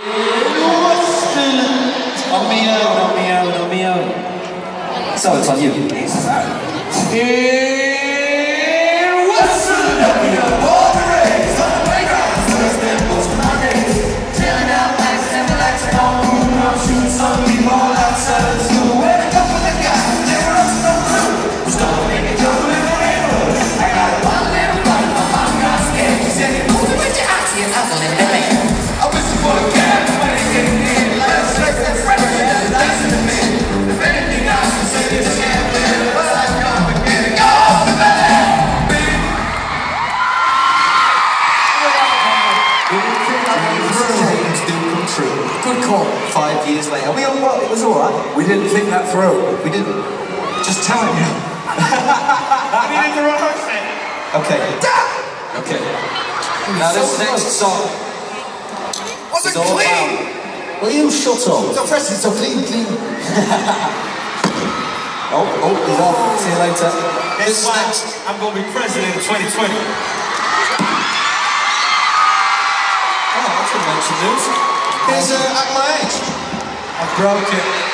On me own, on me on me. So it's on you. Good call. Five years later. We, well, it was all right. We didn't think that through. We didn't. Just telling you. We didn't rehearse it. Okay. Okay. Now this next song Wasn't all clean. about. Will you shut up? So fresh, so clean, clean. Oh, oh, he's off. See you later. This next. I'm gonna be president in 2020. Oh, that's good mention news. Here's uh, At My Age. I broke it.